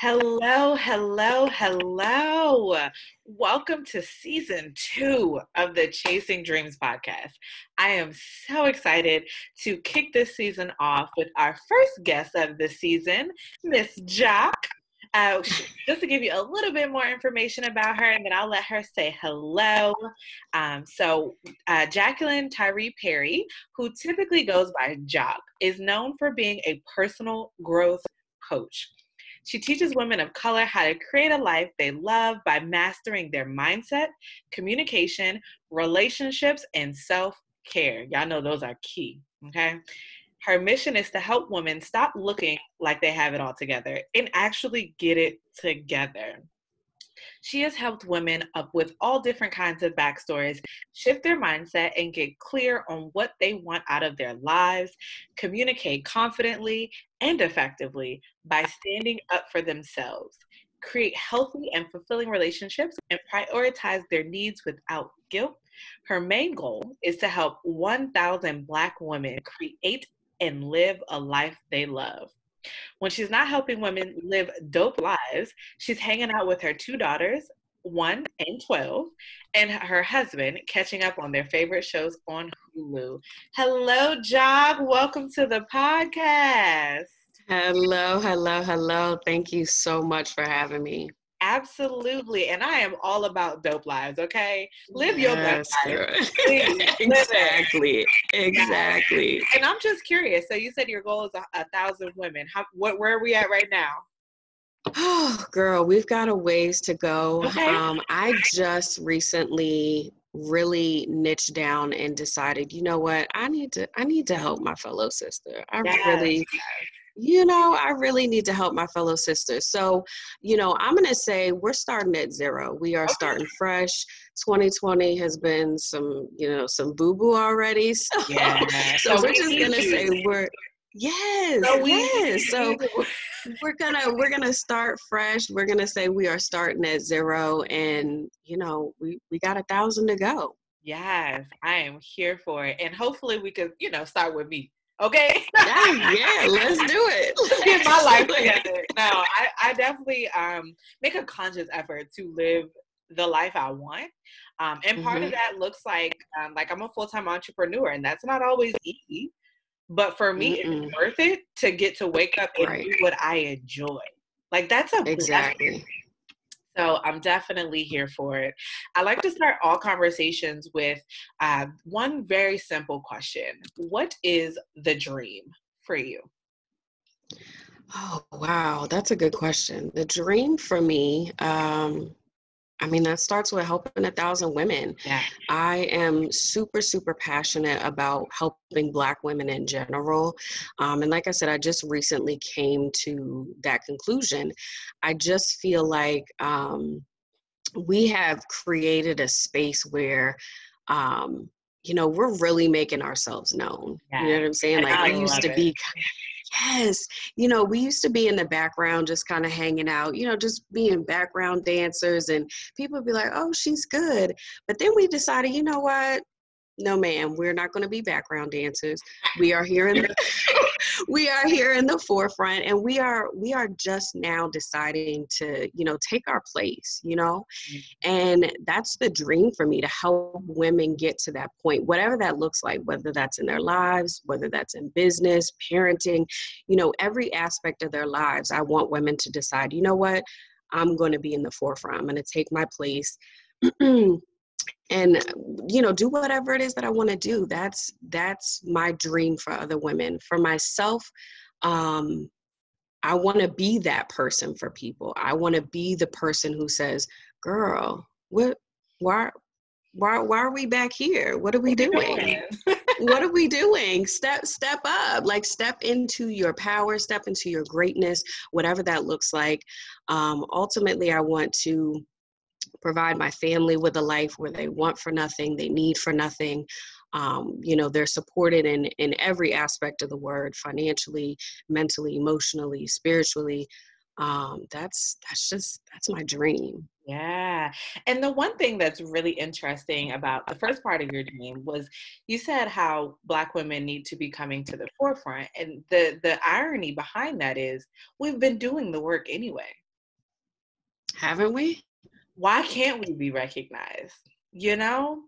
Hello, hello, hello. Welcome to season two of the Chasing Dreams podcast. I am so excited to kick this season off with our first guest of the season, Miss Joc. Uh, just to give you a little bit more information about her, and then I'll let her say hello. Um, so, uh, Jacquelyn Tyree Perry, who typically goes by Joc, is known for being a personal growth coach. She teaches women of color how to create a life they love by mastering their mindset, communication, relationships, and self care. Y'all know those are key, okay? Her mission is to help women stop looking like they have it all together and actually get it together. She has helped women up with all different kinds of backstories shift their mindset and get clear on what they want out of their lives, communicate confidently and effectively by standing up for themselves, create healthy and fulfilling relationships, and prioritize their needs without guilt. Her main goal is to help 1,000 Black women create and live a life they love. When she's not helping women live dope lives, she's hanging out with her two daughters, one and 12, and her husband catching up on their favorite shows on Hulu. Hello, Joc. Welcome to the podcast. Hello, hello, hello. Thank you so much for having me. Absolutely. And I am all about dope lives, okay? Live your best life. exactly. Exactly. And I'm just curious. So you said your goal is a, a thousand women. How what where are we at right now? Oh, girl, we've got a ways to go. Okay. Um, I just recently really niched down and decided, you know what, I need to I need to help my fellow sister. I yes. really you know, I really need to help my fellow sisters. So, you know, I'm going to say we're starting at zero. We are starting fresh. 2020 has been some, you know, some boo boo already. So, yeah. so, so we're just going to say we're, yes, so we, yes. So we're gonna we're gonna start fresh. We're gonna say we are starting at zero, and you know, we we got a thousand to go. Yes, I am here for it, and hopefully we could, you know, start with me Okay. yeah, yeah, let's do it. Let's get my life together. No, I, I definitely um, make a conscious effort to live the life I want. Um, and part mm-hmm. of that looks like um, like I'm a full time entrepreneur, and that's not always easy. But for me, Mm-mm. it's worth it to get to wake up and right. do what I enjoy. Like that's a exactly. Blessing. So I'm definitely here for it. I like to start all conversations with uh, one very simple question What is the dream for you? Oh, wow. That's a good question. The dream for me, um, I mean, that starts with helping a thousand women. Yeah. I am super, super passionate about helping Black women in general. Um, and like I said, I just recently came to that conclusion. I just feel like um, we have created a space where, um, you know, we're really making ourselves known. Yeah. You know what I'm saying? Like, I used to it. be yes you know we used to be in the background just kind of hanging out you know just being background dancers and people would be like oh she's good but then we decided you know what no ma'am we're not going to be background dancers. We are here in the we are here in the forefront and we are we are just now deciding to you know take our place you know? Mm-hmm. and that's the dream for me to help women get to that point whatever that looks like whether that's in their lives whether that's in business parenting you know every aspect of their lives i want women to decide you know what? I'm going to be in the forefront. I'm going to take my place and you know do whatever it is that i want to do. That's that's my dream for other women. For myself um i want to be that person for people. I want to be the person who says girl what why why why are we back here? What are we doing? What are we doing? Step step up. Like step into your power step into your greatness whatever that looks like. Um ultimately i want to provide my family with a life where they want for nothing, they need for nothing. Um, you know, they're supported in in every aspect of the word, financially, mentally, emotionally, spiritually. Um, that's that's just that's my dream. Yeah. And the one thing that's really interesting about the first part of your dream was you said how black women need to be coming to the forefront. And the the irony behind that is we've been doing the work anyway Haven't we? Why can't we be recognized? You know?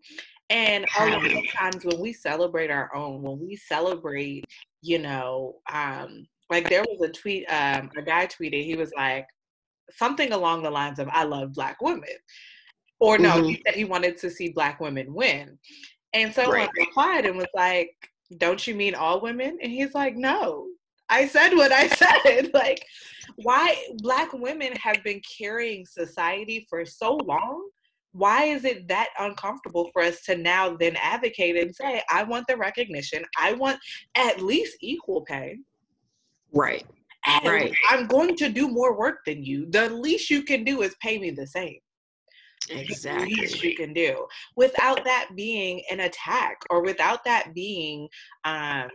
And a lot of times when we celebrate our own, when we celebrate, you know, um, like there was a tweet, um, a guy tweeted, he was like, something along the lines of, I love black women. Or no, mm-hmm. he said he wanted to see black women win. And someone right. replied and was like, Don't you mean all women? And he's like, No, I said what I said. like, why black women have been carrying society for so long? Why is it that uncomfortable for us to now then advocate and say, I want the recognition, I want at least equal pay? Right. And right. I'm going to do more work than you. The least you can do is pay me the same. Exactly. The least you can do without that being an attack or without that being um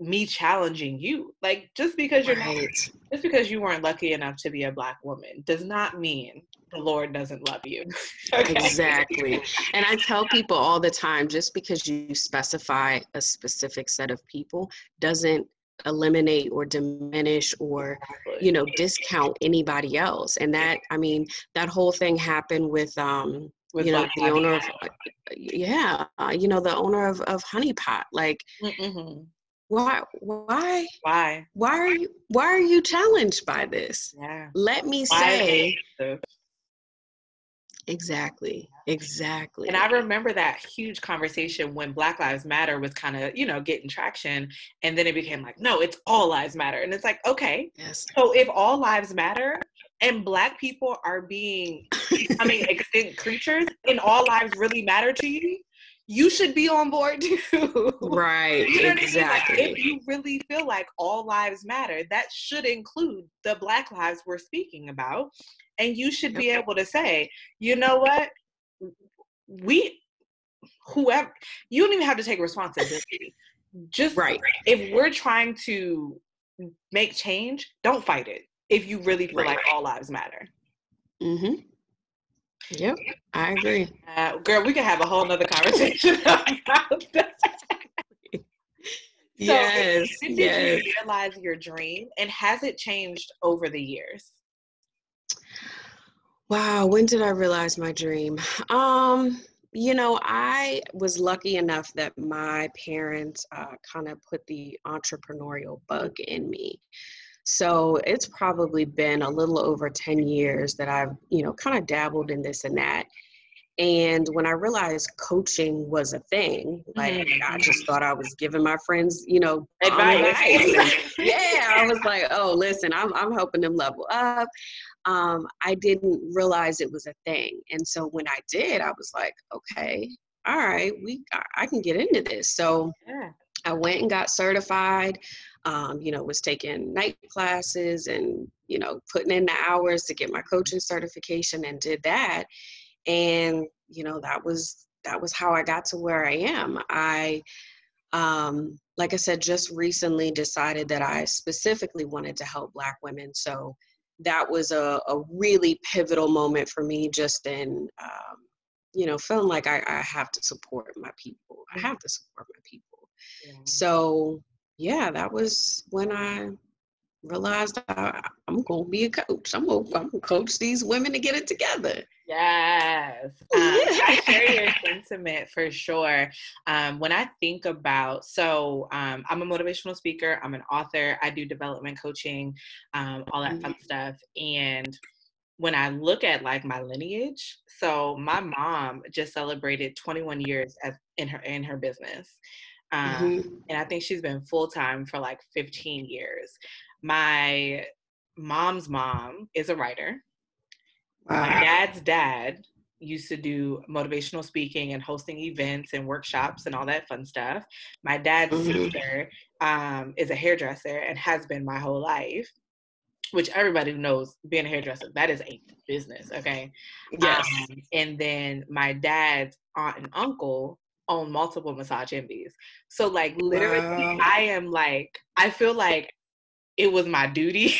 me challenging you. Like just because you're right. not, just because you weren't lucky enough to be a black woman does not mean the Lord doesn't love you. okay? Exactly. And I tell people all the time just because you specify a specific set of people doesn't eliminate or diminish or you know discount anybody else and that i mean that whole thing happened with um with you know the owner of yeah uh, you know the owner of of Honey Pot like mm-hmm. Why why why why are you why are you challenged by this yeah let me say Exactly. Exactly. And I remember that huge conversation when Black Lives Matter was kind of, you know, getting traction. And then it became like, no, it's all lives matter. And it's like, okay. Yes. So if all lives matter and black people are being becoming extinct creatures and all lives really matter to you, you should be on board too. Right. you know exactly. I mean? like, if you really feel like all lives matter, that should include the black lives we're speaking about. And you should be able to say, you know what? We, whoever, you don't even have to take responsibility. Just right. If we're trying to make change, don't fight it. If you really feel right. like all lives matter. Mm-hmm. Yep, I agree. Uh, girl, we could have a whole nother conversation about that. So yes, did yes. you realize your dream, and has it changed over the years? Wow, when did I realize my dream? Um, you know, I was lucky enough that my parents uh, kind of put the entrepreneurial bug in me. So it's probably been a little over 10 years that I've, you know, kind of dabbled in this and that. And when I realized coaching was a thing, like mm-hmm. I just thought I was giving my friends, you know, advice. yeah, I was like, oh, listen, I'm I'm helping them level up um, I didn't realize it was a thing. And so when I did, I was like, okay, all right, we I can get into this. So yeah. I went and got certified. Um, you know, was taking night classes and you know putting in the hours to get my coaching certification and did that. And you know that was that was how I got to where I am. I um, like I said, just recently decided that I specifically wanted to help Black women. So that was a, a really pivotal moment for me just in um, you know feeling like I, I have to support my people i have to support my people yeah. so yeah that was when i realized I, am going to be a coach. I'm going to coach these women to get it together. Yes. Um, I share your sentiment for sure. Um, when I think about, so um, I'm a motivational speaker, I'm an author, I do development coaching, um, all that mm-hmm. fun stuff. And when I look at like my lineage, so my mom just celebrated 21 years as, in her in her business. Um, mm-hmm. and I think she's been full time for like 15 years my mom's mom is a writer. Wow. My dad's dad used to do motivational speaking and hosting events and workshops and all that fun stuff. My dad's mm-hmm. sister um, is a hairdresser and has been my whole life, which everybody knows being a hairdresser, that is a business, okay? Yes. Um, and then my dad's aunt and uncle own multiple massage envies. So like literally wow. I am like I feel like it was my duty.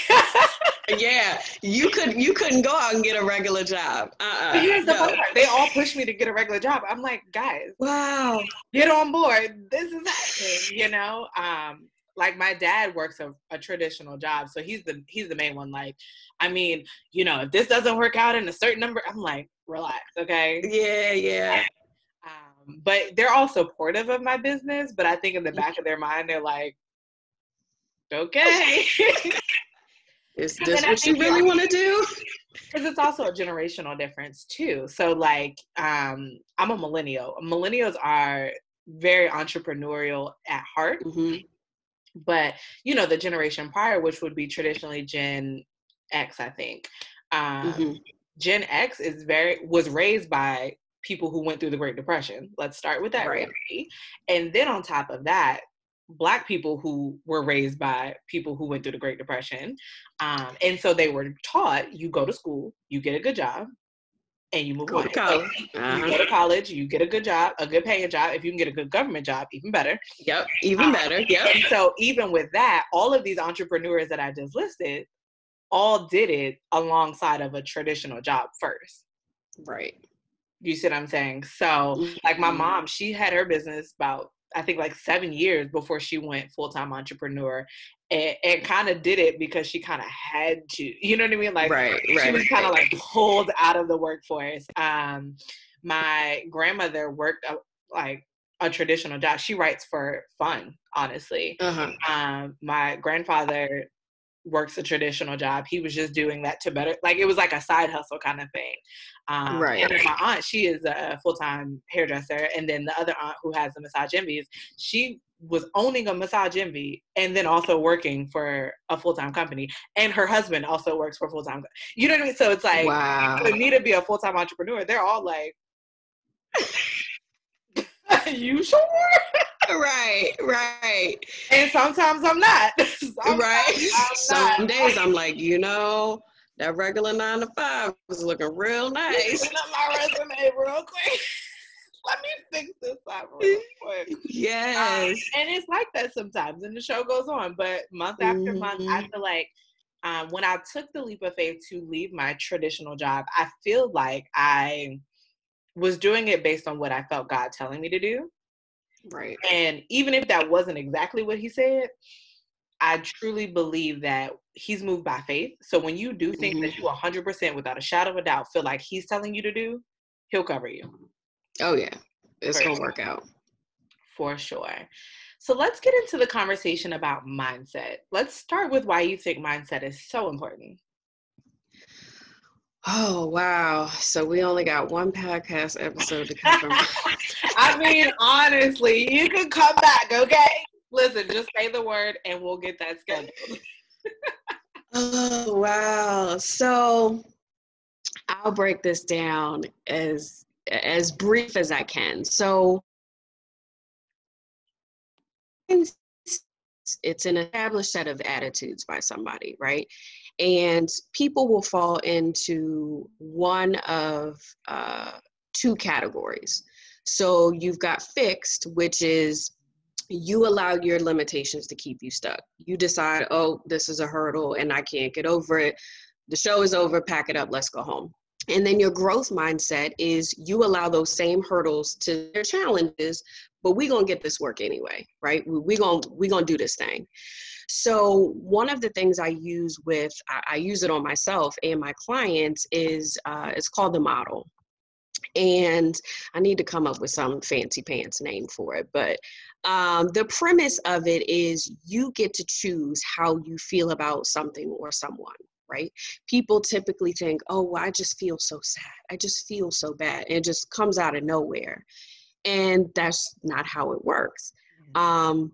yeah, you could you couldn't go out and get a regular job. Uh-uh. Here's the no. part: they all pushed me to get a regular job. I'm like, guys, wow, get on board. This is happening, you know. Um, like my dad works a, a, traditional job so he's the he's the main one like i mean you know if this doesn't work out in a certain number i'm like relax okay yeah yeah but they're all supportive of my business but i think in the back of their mind they're like okay. Is this what you really want to do? Because it's also a generational difference too. So like um i'm a millennial. Millennials are very entrepreneurial at heart. Mm-hmm. but you know the generation prior which would be traditionally gen x i think um mm-hmm. gen x is very was raised by people who went through the great depression let's start with that right and then on top of that black people who were raised by people who went through the great depression um, and so they were taught you go to school you get a good job and you move go on. College. Uh-huh. You go to college, you get a good job, a good paying job. If you can get a good government job, even better. Yep, even um, better. Yep. And so even with that, all of these entrepreneurs that I just listed all did it alongside of a traditional job first. Right. You see what I'm saying? So like my mm-hmm. mom, she had her business about I think like seven years before she went full time entrepreneur, and, and kind of did it because she kind of had to. You know what I mean? Like right, she right, was kind of like pulled out of the workforce. Um, my grandmother worked a, like a traditional job. She writes for fun, honestly. Uh-huh. Um, my grandfather works a traditional job. He was just doing that to better, like it was like a side hustle kind of thing. Um, right. And my aunt, she is a full time hairdresser, and then the other aunt who has the massage envies, she was owning a massage envy and then also working for a full time company. And her husband also works for full time. You know what I mean? So it's like wow. for me to be a full time entrepreneur, they're all like, "You sure?" right, right. And sometimes I'm not. Right. Some days I'm like, you know, that regular nine to five was looking real nice. Put up my resume real quick. Let me fix this up real quick. Yes. Um, and it's like that sometimes, and the show goes on. But month after mm-hmm. month, I mm-hmm. feel like um, when I took the leap of faith to leave my traditional job, I feel like I was doing it based on what I felt God telling me to do. Right. And even if that wasn't exactly what he said, I truly believe that he's moved by faith. So when you do things mm-hmm. that you 100% without a shadow of a doubt feel like he's telling you to do, he'll cover you. Oh, yeah. It's going to work out. For sure. So let's get into the conversation about mindset. Let's start with why you think mindset is so important. Oh wow! So we only got one podcast episode to cover. I mean, honestly, you can come back, okay? Listen, just say the word, and we'll get that scheduled. oh wow! So I'll break this down as as brief as I can. So it's an established set of attitudes by somebody, right? And people will fall into one of uh, two categories. So you've got fixed, which is you allow your limitations to keep you stuck. You decide, oh, this is a hurdle and I can't get over it. The show is over, pack it up, let's go home. And then your growth mindset is you allow those same hurdles to their challenges, but we're gonna get this work anyway, right? We're gonna we gonna do this thing. So one of the things I use with I, I use it on myself and my clients is uh, it's called the model. And I need to come up with some fancy pants name for it. But um, the premise of it is you get to choose how you feel about something or someone right? People typically think, oh, I just feel so sad. I just feel so bad. And it just comes out of nowhere. And that's not how it works. Mm-hmm. Um,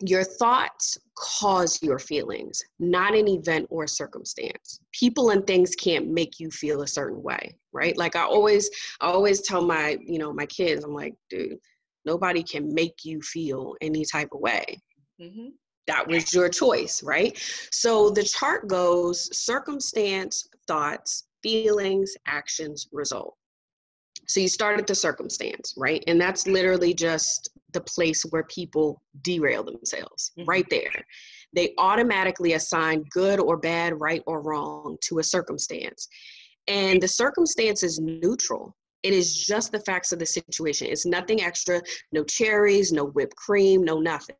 your thoughts cause your feelings, not an event or circumstance. People and things can't make you feel a certain way, right? Like I always, I always tell my, you know, my kids, I'm like, dude, nobody can make you feel any type of way. Mm-hmm that was your choice, right? So the chart goes circumstance, thoughts, feelings, actions, result. So you start at the circumstance, right? And that's literally just the place where people derail themselves, mm-hmm. right there. They automatically assign good or bad, right or wrong to a circumstance. And the circumstance is neutral. It is just the facts of the situation. It's nothing extra, no cherries, no whipped cream, no nothing.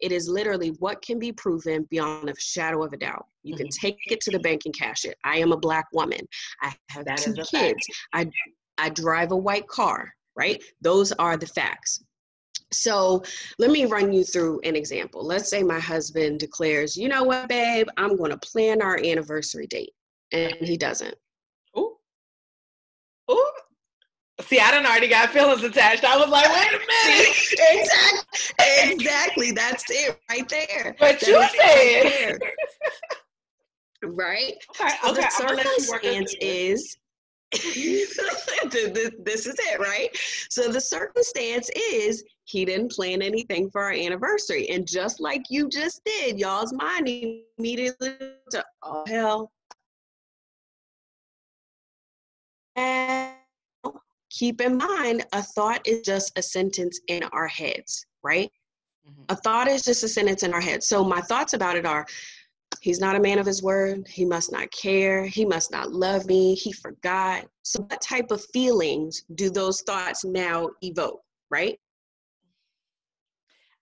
It is literally what can be proven beyond a shadow of a doubt. You mm-hmm. can take it to the bank and cash it. I am a black woman. I have that two kids. I I drive a white car, right? Those are the facts. So let me run you through an example. Let's say my husband declares, you know what, babe, I'm going to plan our anniversary date. And he doesn't. Ooh. Ooh. See, I don't already got feelings attached. I was like, wait a minute. exactly. Exactly. That's it right there. But you said. Right, right? Okay, so okay. The circumstance is this is it, right? So the circumstance is he didn't plan anything for our anniversary. And just like you just did, y'all's mind immediately to, oh, hell. And keep in mind, a thought is just a sentence in our heads, right? Mm-hmm. A thought is just a sentence in our head. So my thoughts about it are, He's not a man of his word. He must not care. He must not love me. He forgot. So, what type of feelings do those thoughts now evoke, right?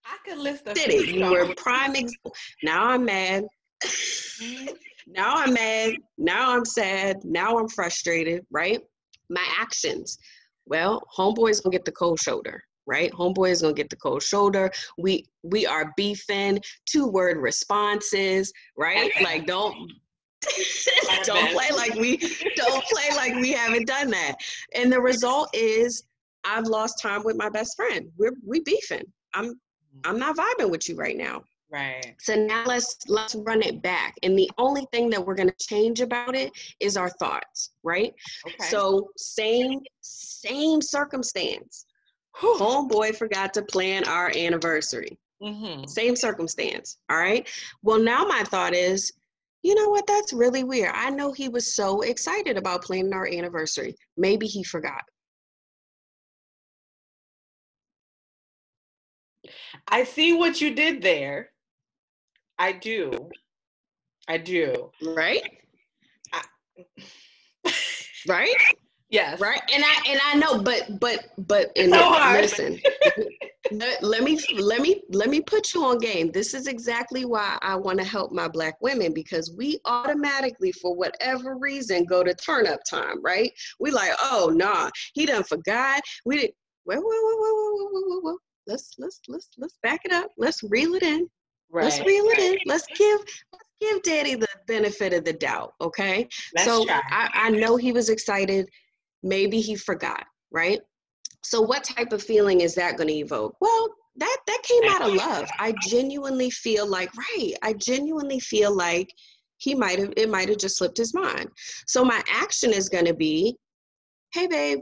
I could list a it. You were prime example. Now I'm mad. Mm-hmm. now I'm mad. Now I'm sad. Now I'm frustrated, right? My actions. Well, homeboy's gonna get the cold shoulder right? Homeboy is gonna get the cold shoulder. We we are beefing, two word responses, right? Like don't don't play like we don't play like we haven't done that. And the result is I've lost time with my best friend. We're we beefing. I'm mm. I'm not vibing with you right now. Right. So now let's let's run it back. And the only thing that we're going to change about it is our thoughts, right? Okay. So same same circumstance. Homeboy forgot to plan our anniversary. Mm-hmm. Same circumstance. All right. Well, now my thought is, you know what? That's really weird. I know he was so excited about planning our anniversary. Maybe he forgot. I see what you did there. I do. I do. Right? I... right? Yes. Right. And I and I know, but but but and so listen. let, let me let me let me put you on game. This is exactly why I want to help my black women because we automatically, for whatever reason, go to turn up time, right? We like, oh nah, he done forgot. We did well, well, well, well, well, well, well, well. Let's let's let's let's back it up. Let's reel it in. Right. Let's reel it in. Let's give let's give Daddy the benefit of the doubt. Okay. Let's so I, I know he was excited maybe he forgot, right? So what type of feeling is that going to evoke? Well, that that came out of love. I genuinely feel like right. I genuinely feel like he might have it might have just slipped his mind. So my action is going to be, "Hey babe,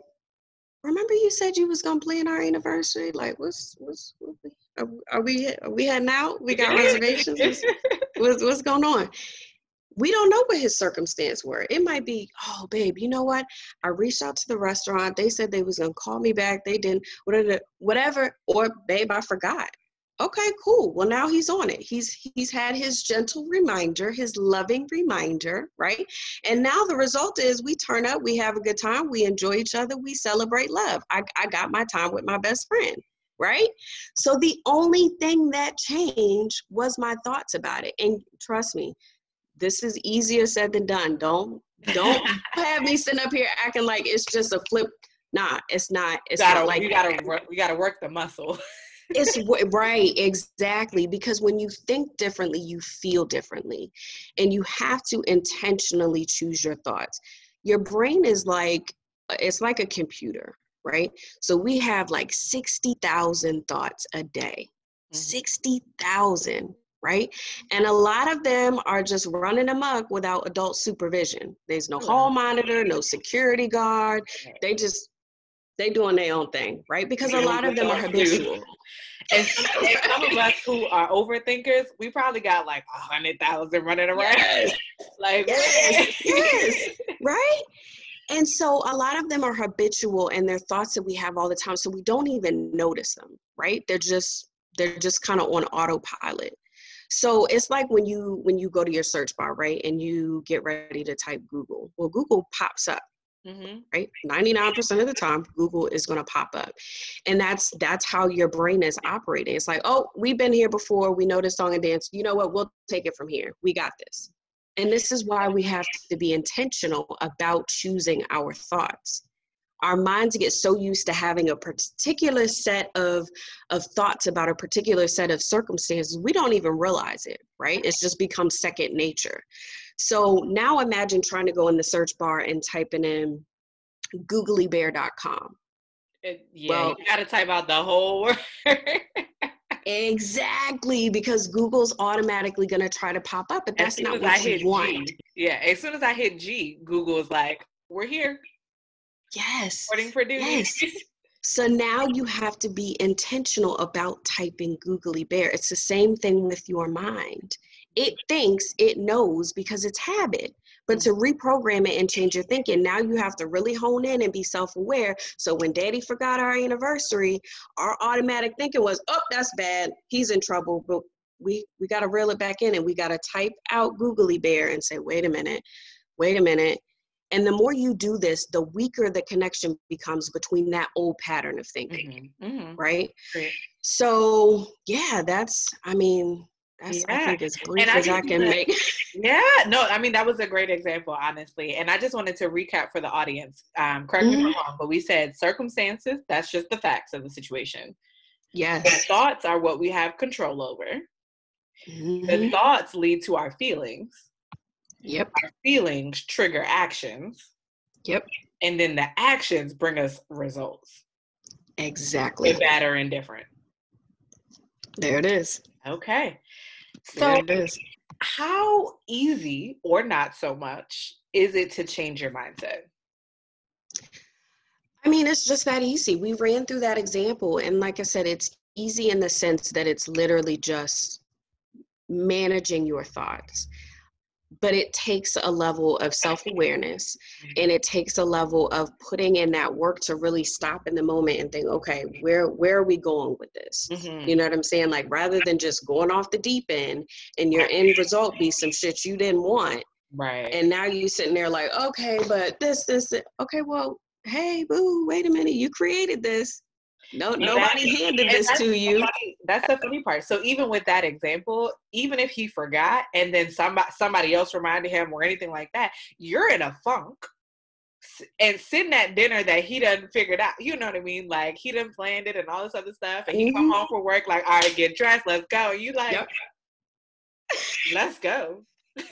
remember you said you was going to plan our anniversary? Like what's what's, what's are, are, we are we heading out? We got reservations. what's, what's what's going on?" we don't know what his circumstance were. It might be, oh babe, you know what? I reached out to the restaurant. They said they was gonna call me back. They didn't, whatever, whatever. Or babe, I forgot. Okay, cool. Well, now he's on it. He's he's had his gentle reminder, his loving reminder, right? And now the result is we turn up, we have a good time, we enjoy each other, we celebrate love. I, I got my time with my best friend right? So the only thing that changed was my thoughts about it. And trust me, this is easier said than done. Don't don't have me sitting up here acting like it's just a flip. Nah, it's not. It's gotta, not like you gotta work, we gotta work the muscle. it's right exactly because when you think differently you feel differently and you have to intentionally choose your thoughts your brain is like it's like a computer right so we have like 60,000 thoughts a day mm-hmm. 60,000 right? And a lot of them are just running amok without adult supervision. There's no hall monitor, no security guard. They just they doing their own thing, right? Because a lot of them are habitual. And some, of us who are overthinkers, we probably got like a hundred thousand running around. Yes. like yes, yes, right? And so a lot of them are habitual and they're thoughts that we have all the time. So we don't even notice them, right? They're just they're just kind of on autopilot. So it's like when you when you go to your search bar, right, and you get ready to type Google. Well, Google pops up, Mm-hmm. Right, ninety nine percent of the time, Google is going to pop up, and that's that's how your brain is operating. It's like, oh, we've been here before. We know this song and dance. You know what? We'll take it from here. We got this. And this is why we have to be intentional about choosing our thoughts our minds get so used to having a particular set of of thoughts about a particular set of circumstances we don't even realize it right it's just become second nature so now imagine trying to go in the search bar and typing in googlybear.com it, uh, yeah well, you gotta type out the whole word Exactly, because Google's automatically going to try to pop up, but that's not what you want. G, yeah, as soon as I hit G, Google is like, "We're here." Yes. Reporting for duty. Yes. So now you have to be intentional about typing googly bear. It's the same thing with your mind. It thinks it knows because it's habit. But to reprogram it and change your thinking, now you have to really hone in and be self aware. So when daddy forgot our anniversary, our automatic thinking was, oh, that's bad. He's in trouble. But we, we got to reel it back in and we got to type out googly bear and say, wait a minute, wait a minute. And the more you do this, the weaker the connection becomes between that old pattern of thinking. Mm-hmm. Mm-hmm. Right? Great. So, yeah, that's, I mean, that's, yeah. I think, as brief as I, can make. yeah, no, I mean, that was a great example, honestly. And I just wanted to recap for the audience. Um, correct mm-hmm. me if I'm mm-hmm. wrong, but we said circumstances, that's just the facts of the situation. Yes. The thoughts are what we have control over. Mm-hmm. The thoughts lead to our feelings. Yep. Our feelings trigger actions. Yep. And then the actions bring us results. Exactly. Good, bad, or indifferent. There it is. Okay. So, it is. how easy or not so much is it to change your mindset? I mean, it's just that easy. We ran through that example. And like I said, it's easy in the sense that it's literally just managing your thoughts but it takes a level of self-awareness mm-hmm. and it takes a level of putting in that work to really stop in the moment and think okay where where are we going with this mm-hmm. you know what i'm saying like rather than just going off the deep end and your end result be some shit you didn't want right and now you sitting there like okay but this this, this. okay well hey boo wait a minute you created this no, nobody handed this to you. Funny, that's the funny part. So even with that example, even if he forgot and then somebody somebody else reminded him or anything like that, you're in a funk. And sitting at dinner that he doesn't figured out, you know what I mean? Like he done planned it and all this other stuff, and he mm-hmm. come home from work like, all right, get dressed, let's go. And you like, yep. let's go.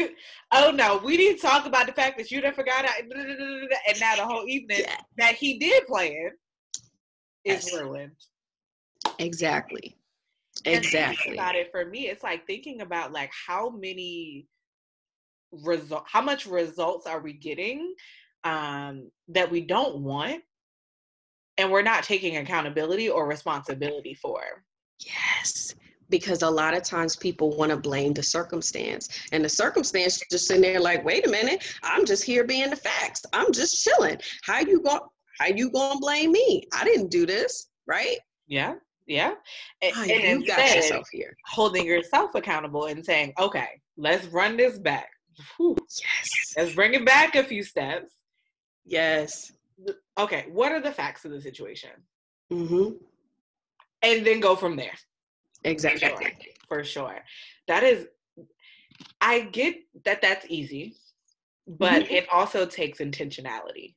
oh no, we didn't talk about the fact that you done forgot, and now the whole evening yeah. that he did plan is yes. ruined. Exactly. Exactly. About it for me, it's like thinking about like how many result, how much results are we getting um, that we don't want, and we're not taking accountability or responsibility for. Yes because a lot of times people want to blame the circumstance and the circumstance just sitting there like wait a minute i'm just here being the facts i'm just chilling how you going how you gonna blame me? I didn't do this, right? Yeah, yeah. And, oh, and you got yourself here. Holding yourself accountable and saying, okay, let's run this back. Whew. Yes. Let's bring it back a few steps. Yes. Okay, what are the facts of the situation? Mm-hmm. And then go from there. Exactly. For sure. For sure. That is, I get that that's easy, but mm-hmm. it also takes intentionality.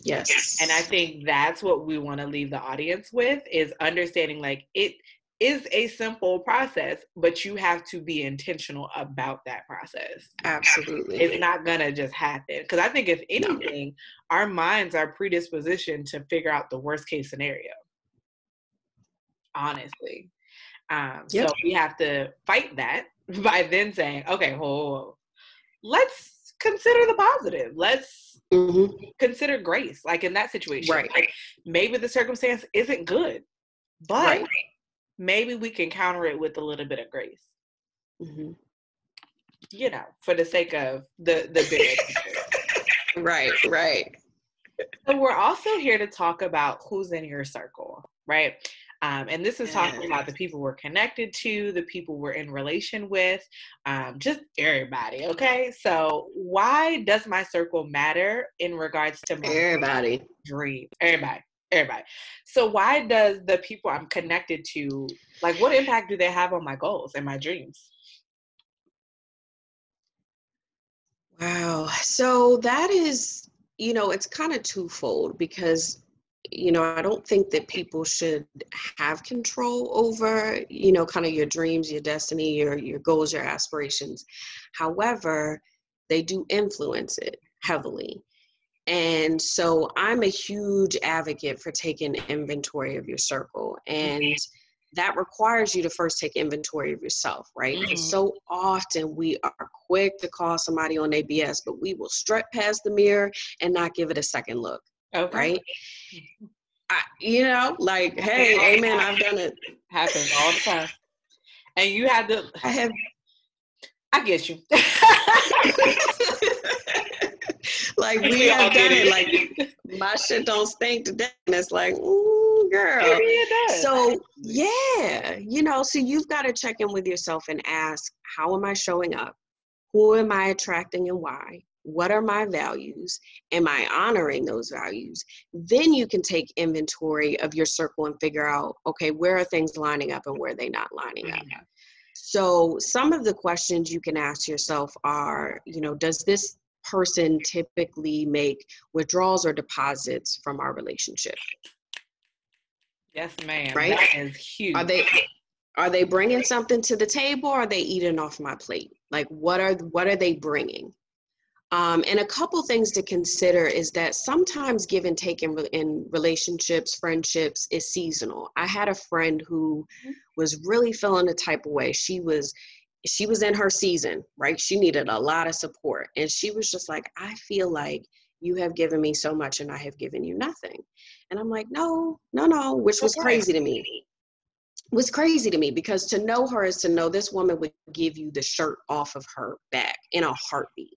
Yes. And I think that's what we want to leave the audience with is understanding like it is a simple process, but you have to be intentional about that process. Absolutely. It's not going to just happen. Because I think, if anything, no. our minds are predispositioned to figure out the worst case scenario. Honestly. Um, yep. So we have to fight that by then saying, okay, hold, let's consider the positive. Let's mm-hmm. consider grace, like in that situation. Right. Like maybe the circumstance isn't good, but right. maybe we can counter it with a little bit of grace. Mm-hmm. You know, for the sake of the the bigger. right, right. So we're also here to talk about who's in your circle, right? Um, and this is talking about the people we're connected to, the people we're in relation with, um, just everybody. Okay. So, why does my circle matter in regards to my everybody dream? Everybody. Everybody. So, why does the people I'm connected to, like, what impact do they have on my goals and my dreams? Wow. So, that is, you know, it's kind of twofold because you know, I don't think that people should have control over, you know, kind of your dreams, your destiny, your your goals, your aspirations. However, they do influence it heavily. And so I'm a huge advocate for taking inventory of your circle. And that requires you to first take inventory of yourself, right? Mm-hmm. So often we are quick to call somebody on ABS, but we will strut past the mirror and not give it a second look. Okay. Right? I, you know, like, hey, amen, I've done it. Happens all the time. And you had to I have I get you. like we, we have done it. Like my shit don't stink to death. And it's like, ooh, girl. So yeah, you know, so you've got to check in with yourself and ask, how am I showing up? Who am I attracting and why? What are my values? Am i honoring those values? Then you can take inventory of your circle and figure out okay where are things lining up and where are they not lining up? Mm-hmm. so some of the questions you can ask yourself are you know does this person typically make withdrawals or deposits from our relationship? Yes ma'am. Right? That is huge are they are they bringing something to the table or are they eating off my plate? Like what are what are they bringing um, and a couple things to consider is that sometimes give and take in, in relationships, friendships is seasonal. I had a friend who mm-hmm. was really feeling a type of way. She was she was in her season, right? She needed a lot of support. And she was just like, I feel like you have given me so much and I have given you nothing. And I'm like, no, no, no, which was crazy to me. Was crazy to me because to know her is to know this woman would give you the shirt off of her back in a heartbeat.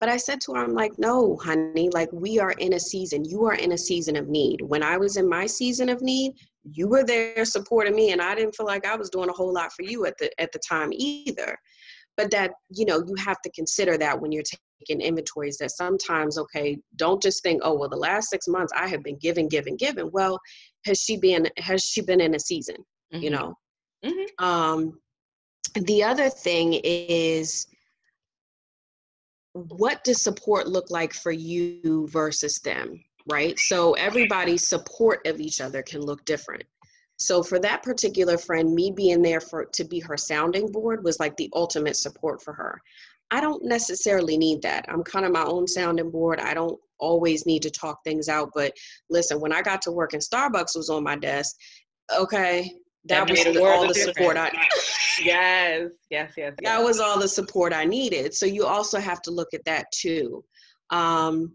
But I said to her, I'm like, no, honey, like we are in a season. You are in a season of need. When I was in my season of need, you were there supporting me, and I didn't feel like I was doing a whole lot for you at the at the time either. But that, you know, you have to consider that when you're taking inventories that sometimes, okay, don't just think, oh, well, the last six months I have been giving, giving, giving. Well, has she been has she been in a season? Mm-hmm. You know? Mm-hmm. Um the other thing is what does support look like for you versus them right? So everybody's support of each other can look different. So for that particular friend me being there for to be her sounding board was like the ultimate support for her. I don't necessarily need that. I'm kind of my own sounding board. I don't always need to talk things out but listen when i got to work and starbucks was on my desk okay that, that was the, all the support I yes, yes, yes, yes. That was all the support I needed. So you also have to look at that too. Um,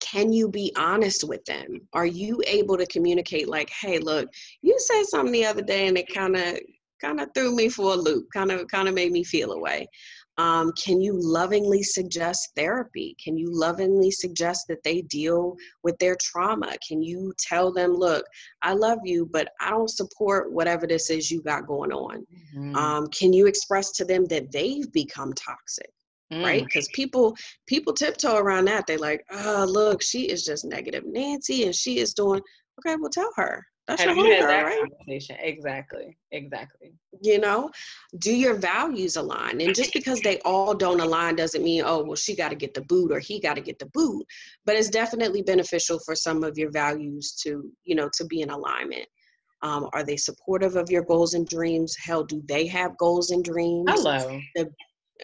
can you be honest with them? Are you able to communicate like, hey, look, you said something the other day and it kind of kind of threw me for a loop, kind of kind of made me feel away. Um, can you lovingly suggest therapy? Can you lovingly suggest that they deal with their trauma? Can you tell them, look, I love you, but I don't support whatever this is you got going on? Mm-hmm. Um, can you express to them that they've become toxic? Mm. right because people people tiptoe around that they're like oh look she is just negative nancy and she is doing okay well tell her that's Have your you had that right? conversation? Exactly. Exactly. You know, do your values align? And just because they all don't align doesn't mean, oh, well, she got to get the boot or he got to get the boot. But it's definitely beneficial for some of your values to, you know, to be in alignment. Um, are they supportive of your goals and dreams? Hell, do they have goals and dreams? Hello. The,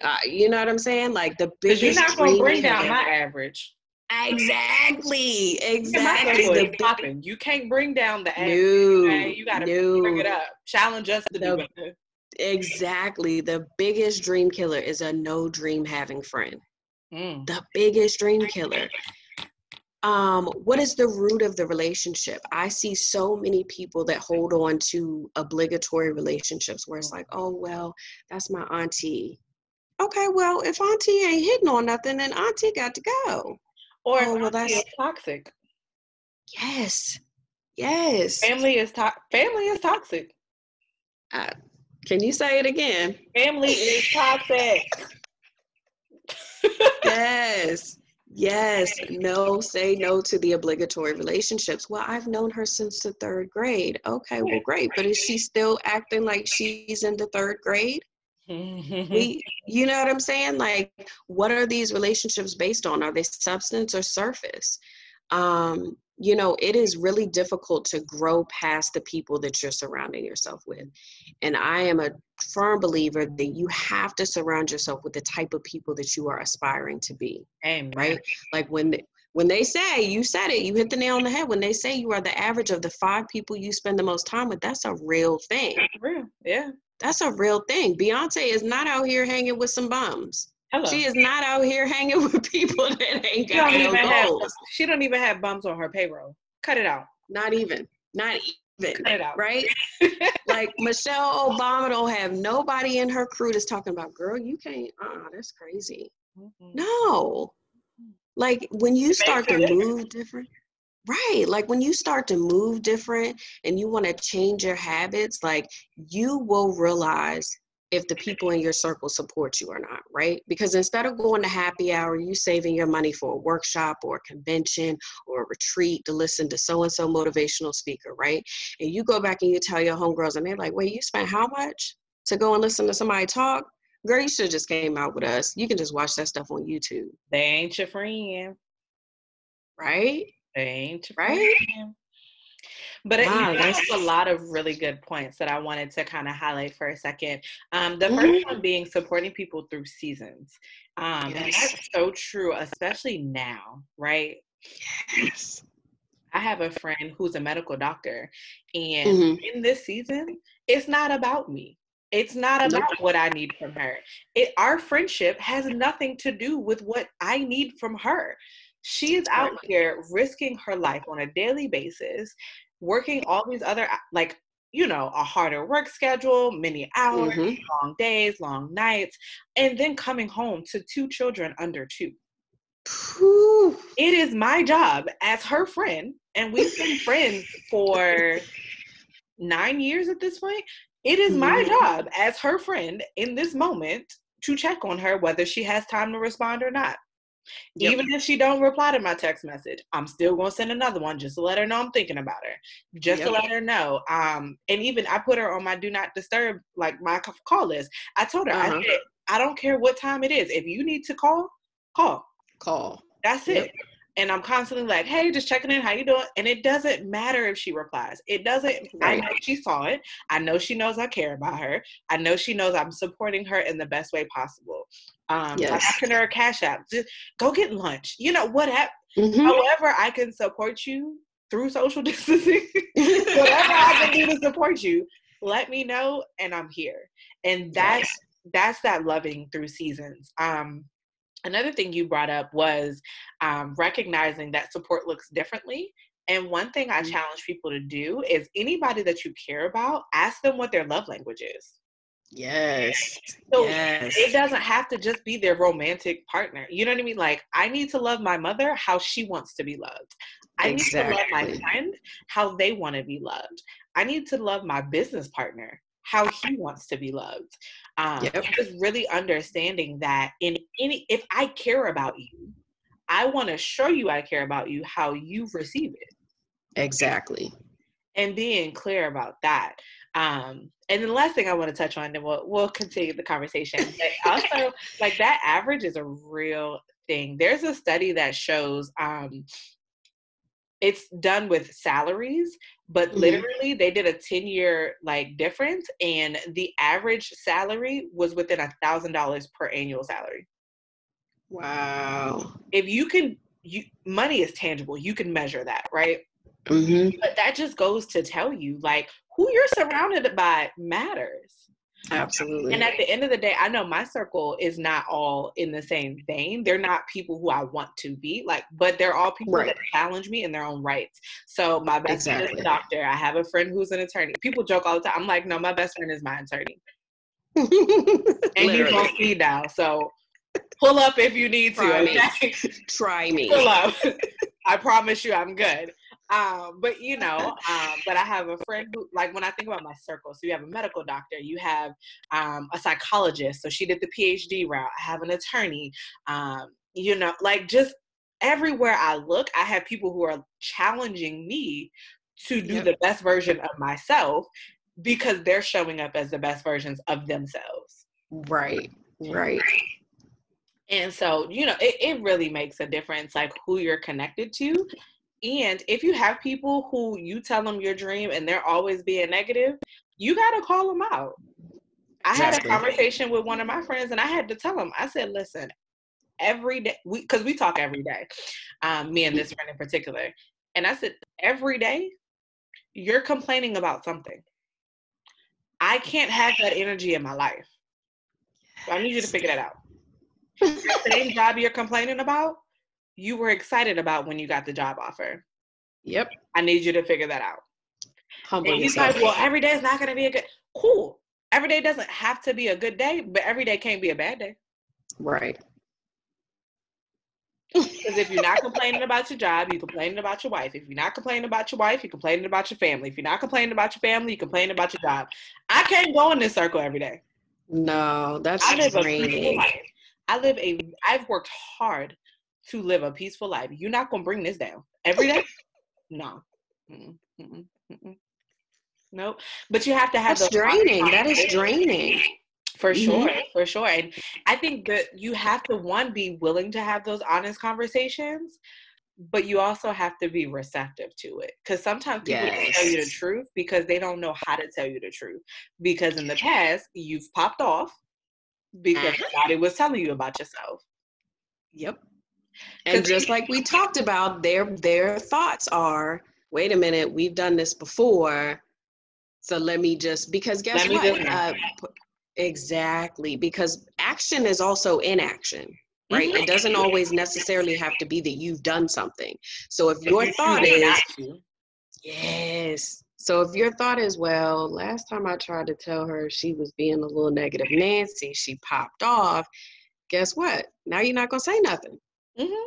uh, you know what I'm saying? Like the biggest. You're not going to bring down my average. Exactly. Exactly. The popping. You can't bring down the average. No, okay? You gotta no. bring it up. Challenge us to the, do better. Exactly. The biggest dream killer is a no dream having friend. Mm. The biggest dream killer. Um, what is the root of the relationship? I see so many people that hold on to obligatory relationships where it's like, oh well, that's my auntie. Okay, well, if auntie ain't hitting on nothing, then auntie got to go. Or oh, well, that's toxic. Yes. Yes. Family is to- family is toxic. Uh, can you say it again? Family is toxic. yes. Yes, no, say no to the obligatory relationships. Well, I've known her since the third grade. Okay, well, great. But is she still acting like she's in the third grade? We, you know what I'm saying? Like, what are these relationships based on? Are they substance or surface? Um, you know, it is really difficult to grow past the people that you're surrounding yourself with. And I am a firm believer that you have to surround yourself with the type of people that you are aspiring to be. Amen. Right? Like when they, when they say you said it, you hit the nail on the head. When they say you are the average of the five people you spend the most time with, that's a real thing. That's real, yeah. That's a real thing. Beyonce is not out here hanging with some bums. Hello. She is not out here hanging with people that ain't got no goals. Have, she don't even have bums on her payroll. Cut it out. Not even. Not even. Cut it out. Right? like Michelle Obama don't have nobody in her crew that's talking about, girl, you can't. uh-uh that's crazy. Mm-hmm. No. Like when you start to move different. Right. Like when you start to move different and you want to change your habits, like you will realize if the people in your circle support you or not, right? Because instead of going to happy hour, you saving your money for a workshop or a convention or a retreat to listen to so and so motivational speaker, right? And you go back and you tell your homegirls, and they're like, wait, you spent how much to go and listen to somebody talk? Girl, you should have just came out with us. You can just watch that stuff on YouTube. They ain't your friend. Right? Ain't right? But wow, that's a lot of really good points that I wanted to kind of highlight for a second. Um, the 1st mm-hmm. one being supporting people through seasons. Um, yes. And that's so true, especially now, right? Yes. I have a friend who's a medical doctor, and mm-hmm. in this season, it's not about me. It's not about what I need from her. It our friendship has nothing to do with what I need from her. She is out here risking her life on a daily basis, working all these other like you know a harder work schedule many hours mm-hmm. long days long nights and then coming home to two children under two Whew. it is my job as her friend and we've been friends for nine years at this point it is my mm-hmm. job as her friend in this moment to check on her whether she has time to respond or not Yep. Even if she don't reply to my text message, I'm still gonna send another one just to let her know I'm thinking about her, just yep. to let her know. Um, and even I put her on my do not disturb, like my call list. I told her, uh-huh. I said, I don't care what time it is. If you need to call, call, call. That's yep. it and I'm constantly like, "Hey, just checking in. How you doing?" And it doesn't matter if she replies. It doesn't. Right. I know she saw it. I know she knows I care about her. I know she knows I'm supporting her in the best way possible. Um, yes. Like asking her a cash app. Just go get lunch. You know what? Mm-hmm. However, I can support you through social distancing. Whatever I can do to support you, let me know, and I'm here. And that's yes. that's that loving through seasons. Um, another thing you brought up was um, recognizing that support looks differently and one thing i mm-hmm. challenge people to do is anybody that you care about ask them what their love language is yes so yes. it doesn't have to just be their romantic partner you know what i mean like i need to love my mother how she wants to be loved i exactly. need to love my friend how they want to be loved i need to love my business partner how he wants to be loved. Um, yep. Just really understanding that in any, if I care about you, I want to show you I care about you how you receive it. Exactly. And being clear about that. Um, and the last thing I want to touch on, then we'll we'll continue the conversation. But also, like that average is a real thing. There's a study that shows um, it's done with salaries but mm-hmm. literally they did a 10 year like difference and the average salary was within a thousand dollars per annual salary wow if you can you money is tangible you can measure that right mm-hmm. but that just goes to tell you like who you're surrounded by matters Absolutely. And at the end of the day, I know my circle is not all in the same vein. They're not people who I want to be like, but they're all people right. that challenge me in their own rights. So my best exactly. friend is a doctor. I have a friend who's an attorney. People joke all the time. I'm like, no, my best friend is my attorney. and you don't see now. So pull up if you need to. Try me. Try me. Pull up. I promise you I'm good. Um, but you know, um, but I have a friend who, like, when I think about my circle, so you have a medical doctor, you have um, a psychologist, so she did the PhD route. I have an attorney, um, you know, like just everywhere I look, I have people who are challenging me to do yep. the best version of myself because they're showing up as the best versions of themselves. Right, right. And so, you know, it, it really makes a difference, like who you're connected to. And if you have people who you tell them your dream and they're always being negative, you got to call them out. I had a conversation with one of my friends and I had to tell him, I said, listen, every day, because we, we, talk every day, um, me and this friend in particular. And I said, every day, you're complaining about something. I can't have that energy in my life. So I need you to figure that out. the same job you're complaining about, you were excited about when you got the job offer. Yep. I need you to figure that out. Humble and he's yourself. like, well, every day is not going to be a good. Cool. Every day doesn't have to be a good day, but every day can't be a bad day. Right. Because if you're not complaining about your job, you're complaining about your wife. If you're not complaining about your wife, you're complaining about your family. If you're not complaining about your family, you're complaining about your job. I can't go in this circle every day. No, that's I live draining. A life. I live a. I've worked hard to live a peaceful life. You're not gonna bring this down every day. no. Mm-mm, mm-mm, mm-mm. Nope. But you have to have. That's draining. That is draining. For mm-hmm. sure, for sure. And I think that you have to one be willing to have those honest conversations, but you also have to be receptive to it. Because sometimes people yes. tell you the truth because they don't know how to tell you the truth. Because in the past, you've popped off because uh-huh. somebody was telling you about yourself. Yep. And just like we talked about, their their thoughts are, wait a minute, we've done this before. So let me just because guess what? Uh, Exactly, because action is also inaction, right? Mm-hmm. It doesn't always necessarily have to be that you've done something. So if your thought is, yes. So if your thought is, well, last time I tried to tell her she was being a little negative Nancy, she popped off. Guess what? Now you're not gonna say nothing. Mm-hmm.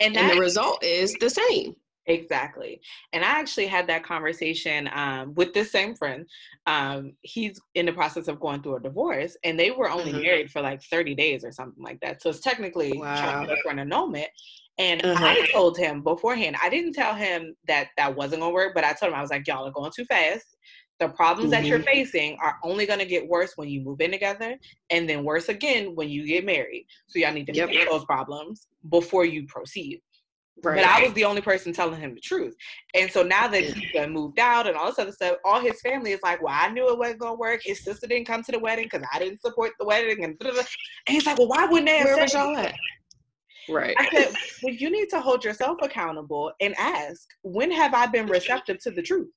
And, and the result is the same. Exactly. And I actually had that conversation um, with this same friend. Um, he's in the process of going through a divorce, and they were only mm-hmm. married for like 30 days or something like that. So it's technically wow. for an annulment. And mm-hmm. I told him beforehand, I didn't tell him that that wasn't going to work, but I told him, I was like, y'all are going too fast. The problems mm-hmm. that you're mm-hmm. facing are only going to get worse when you move in together, and then worse again when you get married. So y'all need to yep. fix those problems before you proceed. Right. But I was the only person telling him the truth. And so now that he's been moved out and all this other stuff, all his family is like, Well, I knew it wasn't gonna work. His sister didn't come to the wedding because I didn't support the wedding and, and he's like, Well, why wouldn't they have Where was y'all at? Right. I said, Well, you need to hold yourself accountable and ask, when have I been receptive to the truth?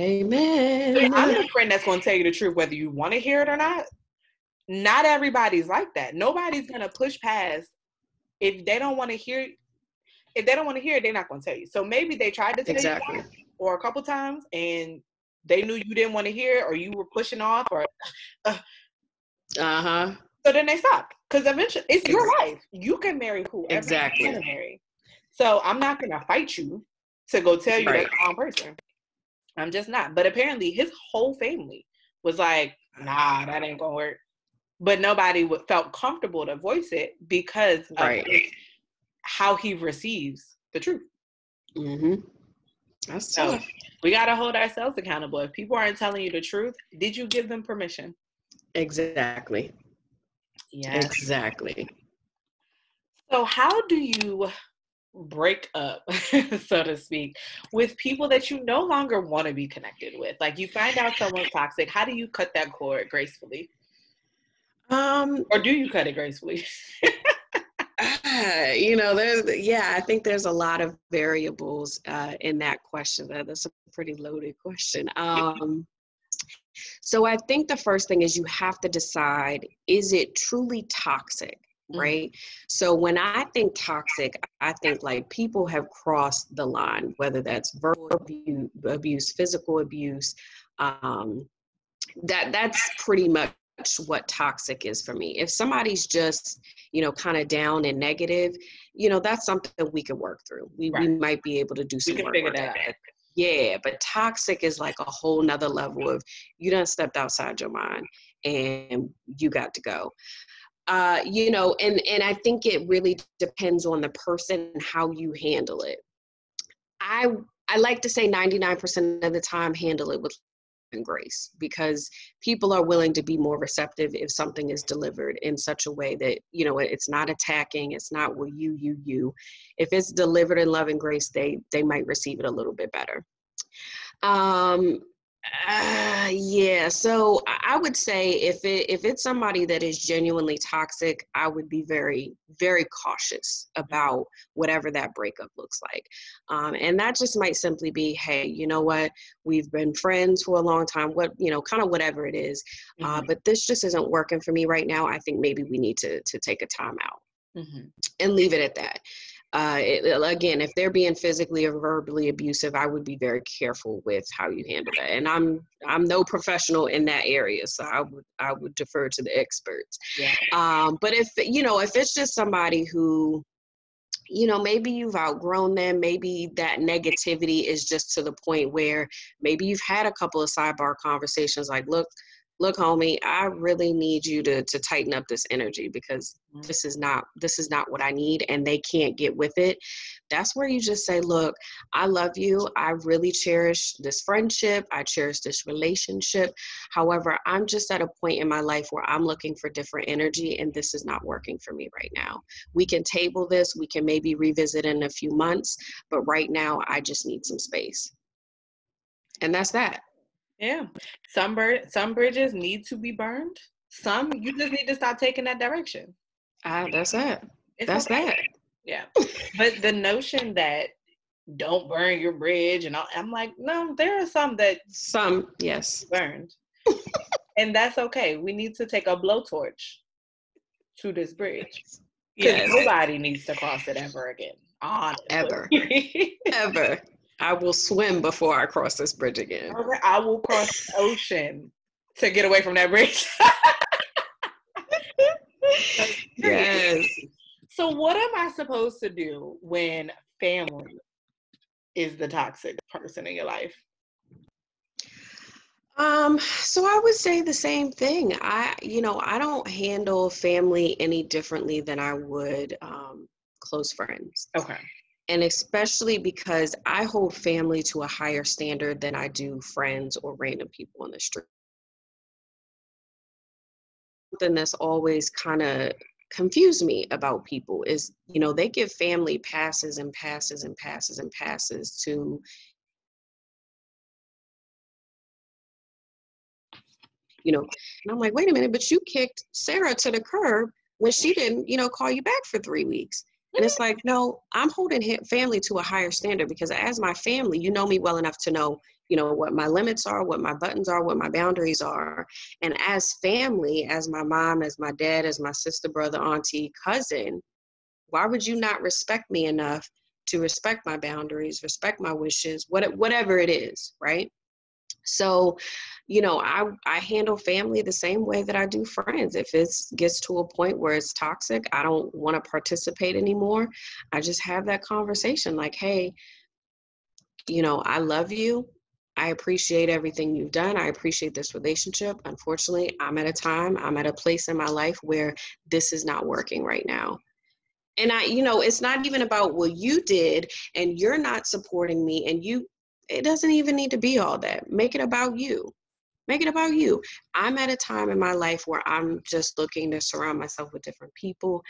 Amen. I'm a friend that's gonna tell you the truth, whether you want to hear it or not. Not everybody's like that. Nobody's gonna push past if they don't want to hear if they don't want to hear it, they're not going to tell you. So maybe they tried to tell exactly. you or a couple times and they knew you didn't want to hear it or you were pushing off or uh huh. So then they stopped because eventually it's your life. You can marry whoever exactly. you want to marry. So I'm not going to fight you to go tell you right. that's the wrong person. I'm just not. But apparently his whole family was like, nah, that ain't going to work but nobody felt comfortable to voice it because right. of how he receives the truth. Mm-hmm. That's so tough. we got to hold ourselves accountable. If people aren't telling you the truth, did you give them permission? Exactly. Yeah. Exactly. So, how do you break up, so to speak, with people that you no longer want to be connected with? Like, you find out someone's toxic. How do you cut that cord gracefully? Um, or do you cut it gracefully? uh, you know, there's yeah, I think there's a lot of variables uh, in that question. That's a pretty loaded question. Um, so I think the first thing is you have to decide: is it truly toxic? Mm-hmm. right? So when I think toxic, I think like people have crossed the line, whether that's verbal abuse, abuse physical abuse. Um, that that's pretty much what toxic is for me. If somebody's just, you know, kind of down and negative, you know, that's something we could work through. We, right. we might be able to do some work on that. Out. Yeah, but toxic is like a whole nother level of you done stepped outside your mind and you got to go. Uh, you know, and and I think it really depends on the person and how you handle it. I I like to say 99% of the time handle it with grace because people are willing to be more receptive if something is delivered in such a way that you know it's not attacking it's not well you you you if it's delivered in love and grace they they might receive it a little bit better um uh, yeah, so I would say if it if it's somebody that is genuinely toxic, I would be very very cautious about whatever that breakup looks like, um, and that just might simply be, hey, you know what, we've been friends for a long time, what you know, kind of whatever it is, uh, mm-hmm. but this just isn't working for me right now. I think maybe we need to to take a time out mm-hmm. and leave it at that uh, it, again, if they're being physically or verbally abusive, I would be very careful with how you handle that. And I'm I'm no professional in that area, so I would I would defer to the experts. Yeah. Um, but if you know, if it's just somebody who you know maybe you've outgrown them maybe that negativity is just to the point where maybe you've had a couple of sidebar conversations like look look homie i really need you to to tighten up this energy because mm-hmm. this is not this is not what i need and they can't get with it. That's where you just say look i love you. I really cherish this friendship. I cherish this relationship. However i'm just at a point in my life where i'm looking for different energy and this is not working for me right now. We can table this. We can maybe revisit in a few months but right now i just need some space. And that's that yeah. Some some bridges need to be burned. Some you just need to stop taking that direction. Ah, that's it. It's that's okay. that. Yeah. but the notion that don't burn your bridge and all, I'm like, no, there are some that some, yes. Burned. and that's okay. We need to take a blowtorch to this bridge. Because yes. nobody needs to cross it ever again. Honestly. Ever. ever. I will swim before I cross this bridge again. I will cross the ocean to get away from that bridge. yes. So, what am I supposed to do when family is the toxic person in your life? Um, so I would say the same thing. I, you know, I don't handle family any differently than I would um, close friends. Okay and especially because I hold family to a higher standard than I do friends or random people on the street. Something that's always kind of confused me about people is, you know, they give family passes and passes and passes and passes to you know, and I'm like, wait a minute, but you kicked Sarah to the curb when she didn't, you know, call you back for three weeks. And it's like, no, I'm holding family to a higher standard because as my family, you know me well enough to know, you know, what my limits are, what my buttons are, what my boundaries are. And as family, as my mom, as my dad, as my sister, brother, auntie, cousin, why would you not respect me enough to respect my boundaries, respect my wishes, what, whatever it is, right? So, you know, I I handle family the same way that I do friends. If it gets to a point where it's toxic, I don't want to participate anymore. I just have that conversation like, "Hey, you know, I love you. I appreciate everything you've done. I appreciate this relationship. Unfortunately, I'm at a time, I'm at a place in my life where this is not working right now. And I, you know, it's not even about what you did and you're not supporting me and you it doesn't even need to be all that. Make it about you. Make it about you. I'm at a time in my life where I'm just looking to surround myself with different people.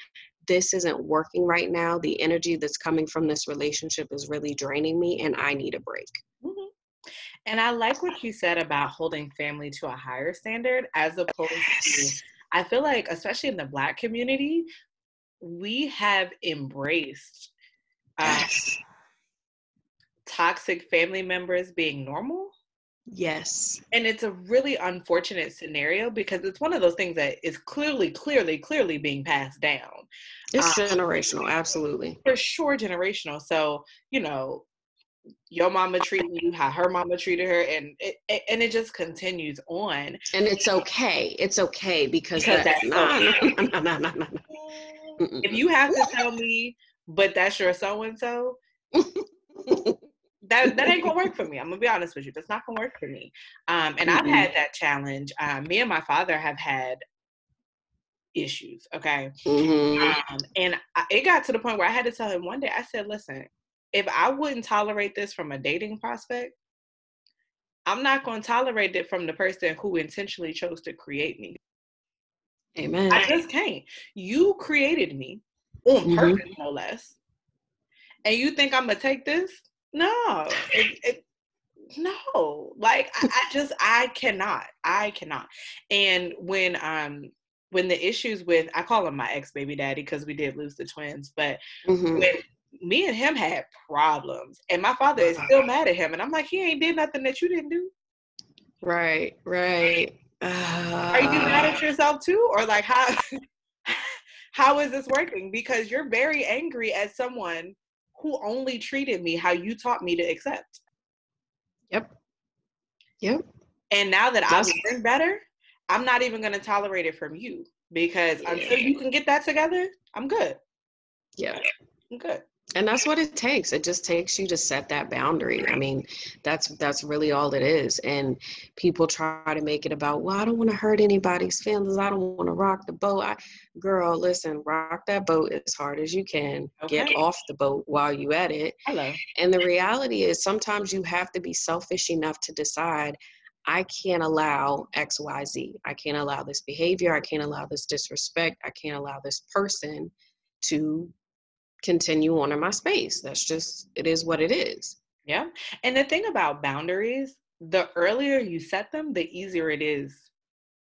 This isn't working right now. The energy that's coming from this relationship is really draining me, and I need a break. Mm-hmm. And I like what you said about holding family to a higher standard as opposed to, I feel like, especially in the Black community, we have embraced uh, toxic family members being normal. Yes. And it's a really unfortunate scenario because it's one of those things that is clearly, clearly, clearly being passed down. It's um, generational, absolutely. For sure, generational. So, you know, your mama treated you how her mama treated her and it, and it just continues on and it's okay it's okay because, because that, that's no, no, no, no, no, no. if you have to tell me but that's your so and so. That that ain't gonna work for me. I'm gonna be honest with you. That's not gonna work for me. Um, and mm-hmm. I've had that challenge. Um, me and my father have had issues. Okay. Mm-hmm. Um, and I, it got to the point where I had to tell him one day. I said, "Listen, if I wouldn't tolerate this from a dating prospect, I'm not going to tolerate it from the person who intentionally chose to create me. Amen. I just can't. You created me on mm-hmm. purpose, no less. And you think I'm gonna take this? No. It, it, no. Like I, I just I cannot. I cannot. And when um when the issues with I call him my ex baby daddy because we did lose the twins, but mm-hmm. when me and him had problems, and my father is still mad at him, and I'm like, he ain't did nothing that you didn't do. Right, right. Uh, Are you mad at yourself too, or like how? how is this working? Because you're very angry at someone who only treated me how you taught me to accept. Yep. Yep. And now that I've learned better, I'm not even going to tolerate it from you because yeah. until you can get that together, I'm good. Yeah. I'm good and that's what it takes it just takes you to set that boundary i mean that's that's really all it is and people try to make it about well i don't want to hurt anybody's feelings i don't want to rock the boat I, girl listen rock that boat as hard as you can okay. get off the boat while you at it hello and the reality is sometimes you have to be selfish enough to decide I can't allow XYZ. I can't allow this behavior. I can't allow this disrespect. I can't allow this person to continue on in my space. That's just, it is what it is. Yeah. And the thing about boundaries, the earlier you set them, the easier it is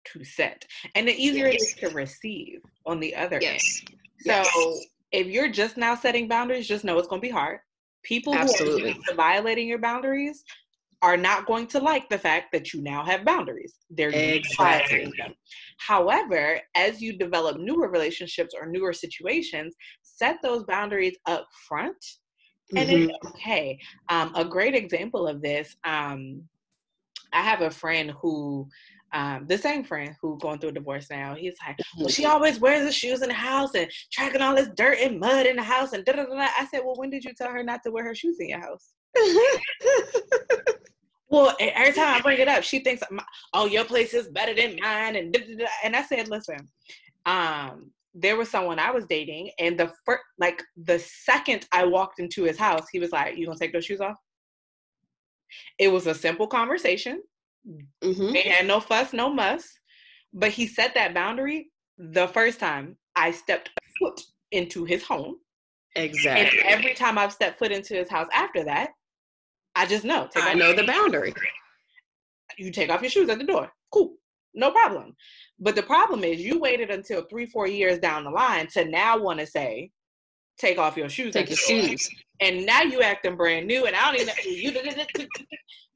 to set and the easier yes. it is to receive on the other yes. end. So yes. if you're just now setting boundaries, just know it's going to be hard. People Absolutely. who are violating your boundaries are not going to like the fact that you now have boundaries. They're exactly. them. However, as you develop newer relationships or newer situations, set those boundaries up front and mm-hmm. it's okay. Um, a great example of this, um, I have a friend who um, the same friend who going through a divorce now, he's like, well, she mm-hmm. always wears the shoes in the house and tracking all this dirt and mud in the house and da da da. I said, well, when did you tell her not to wear her shoes in your house? well, every time I bring it up, she thinks, oh, your place is better than mine, and da, da, da. and I said, listen, um, there was someone I was dating, and the first, like the second I walked into his house, he was like, "You gonna take those shoes off?" It was a simple conversation. Mm-hmm. They had no fuss, no muss, but he set that boundary the first time I stepped foot into his home. Exactly. And every time I've stepped foot into his house after that, I just know. I know the boundary. You take off your shoes at the door. Cool. No problem. But the problem is you waited until three, four years down the line to now want to say, take off your shoes. Take your shoes. And now you acting brand new. And I don't even you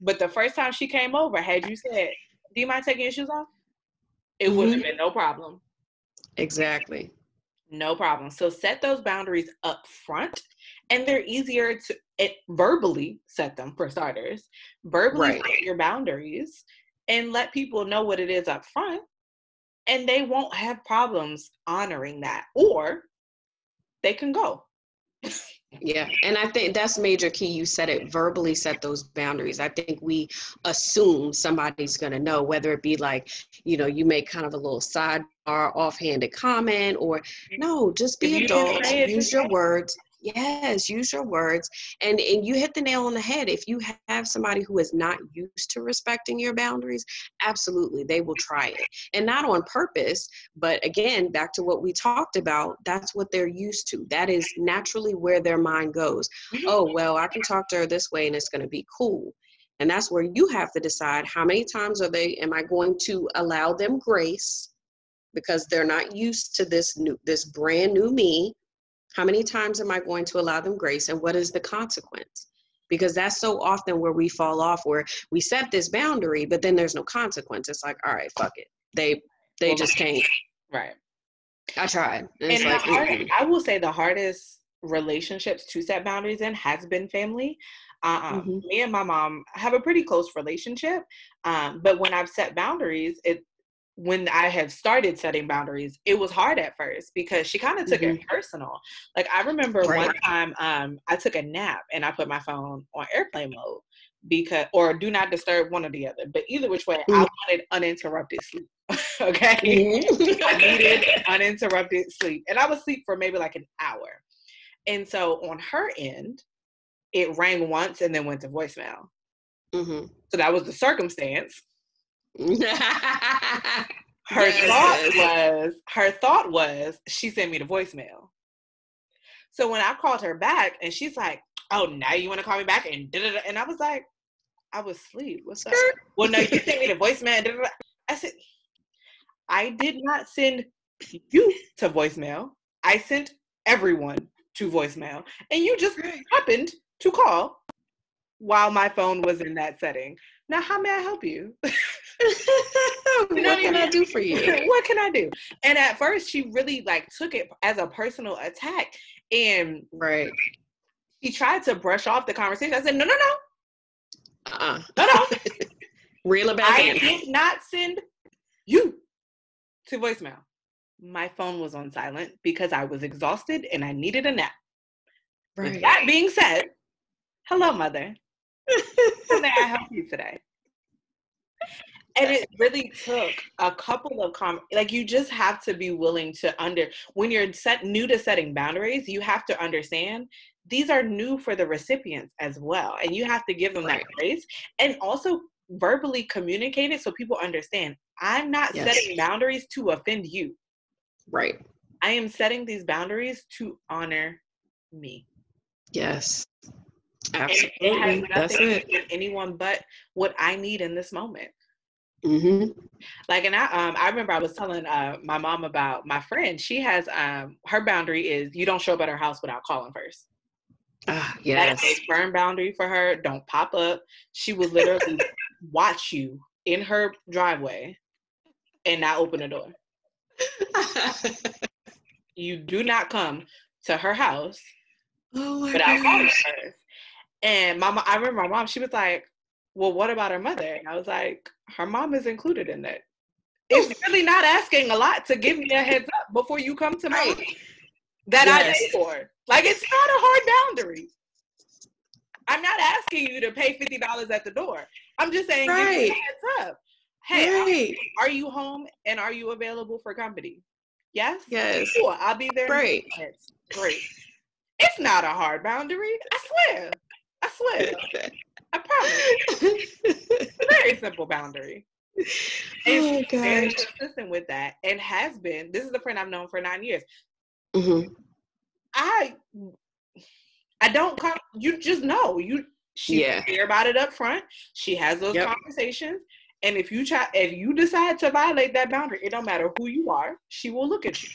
but the first time she came over, had you said, Do you mind taking your shoes off? It mm-hmm. would have been no problem. Exactly. No problem. So set those boundaries up front and they're easier to it, verbally set them for starters. Verbally right. set your boundaries and let people know what it is up front and they won't have problems honoring that or they can go yeah and i think that's major key you said it verbally set those boundaries i think we assume somebody's going to know whether it be like you know you make kind of a little sidebar offhanded comment or no just be adult use your words Yes, use your words. And and you hit the nail on the head. If you have somebody who is not used to respecting your boundaries, absolutely they will try it. And not on purpose, but again, back to what we talked about, that's what they're used to. That is naturally where their mind goes. Mm-hmm. Oh, well, I can talk to her this way and it's going to be cool. And that's where you have to decide how many times are they am I going to allow them grace because they're not used to this new this brand new me how many times am I going to allow them grace and what is the consequence? Because that's so often where we fall off where we set this boundary, but then there's no consequence. It's like, all right, fuck it. They they well, just can't. Right. I tried. And, and like, hard, I will say the hardest relationships to set boundaries in has been family. Uh, mm-hmm. Me and my mom have a pretty close relationship, um, but when I've set boundaries, it when I have started setting boundaries, it was hard at first because she kind of took mm-hmm. it personal. Like I remember right. one time um, I took a nap and I put my phone on airplane mode because or do not disturb one or the other. But either which way, mm-hmm. I wanted uninterrupted sleep. okay. Mm-hmm. I needed uninterrupted sleep. And I would sleep for maybe like an hour. And so on her end, it rang once and then went to voicemail. Mm-hmm. So that was the circumstance her thought was her thought was she sent me the voicemail. So when I called her back and she's like, "Oh, now you want to call me back?" and da-da-da. and I was like, "I was asleep. What's up?" well, no, you sent me the voicemail. Da-da-da. I said, "I did not send you to voicemail. I sent everyone to voicemail, and you just happened to call while my phone was in that setting. Now, how may I help you?" what can I do for you? what can I do? And at first, she really like took it as a personal attack, and right, she tried to brush off the conversation. I said, no, no, no, uh-uh. no, no. Reel it back I in. did not send you to voicemail. My phone was on silent because I was exhausted and I needed a nap. Right. With that being said, hello, mother. How may I help you today? And it really took a couple of com like you just have to be willing to under when you're set new to setting boundaries you have to understand these are new for the recipients as well and you have to give them right. that grace and also verbally communicate it so people understand i'm not yes. setting boundaries to offend you right i am setting these boundaries to honor me yes Absolutely. it has nothing That's to anyone but what I need in this moment. Mm-hmm. Like, and I, um, I remember I was telling uh, my mom about my friend. She has, um, her boundary is you don't show up at her house without calling first. Ah, yes. That is a firm boundary for her. Don't pop up. She will literally watch you in her driveway and not open the door. you do not come to her house oh without calling her. And mama, I remember my mom. She was like, "Well, what about her mother?" And I was like, her mom is included in that. It's really not asking a lot to give me a heads up before you come to my that yes. I pay for. Like it's not a hard boundary. I'm not asking you to pay fifty dollars at the door. I'm just saying right. give me a heads up. Hey, right. are, are, you home and are you available for company? Yes. Yes. Sure, I'll be there. Great. Great. It's not a hard boundary. I swear. I swear. I promise. very simple boundary. oh, gosh. very consistent with that and has been. This is a friend I've known for nine years. Mm-hmm. I I don't come you just know. You she's yeah. clear about it up front. She has those yep. conversations. And if you try if you decide to violate that boundary, it don't matter who you are, she will look at you